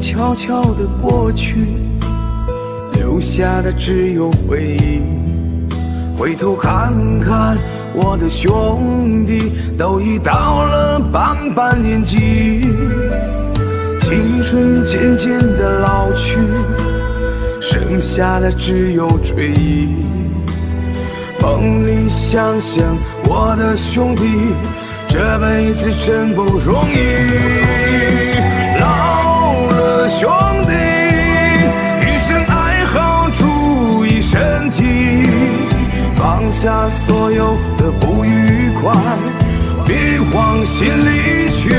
悄悄的过去，留下的只有回忆。回头看看，我的兄弟都已到了半把年纪，青春渐渐的老去，剩下的只有追忆。梦里想想我的兄弟，这辈子真不容易。下所有的不愉快，别往心里去。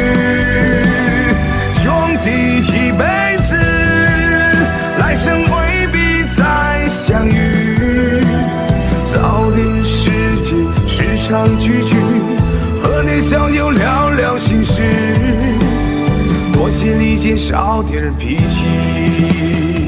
兄弟一辈子，来生未必再相遇。早点时间，时常聚聚，和你小酒聊聊心事。多些理解，少点脾气。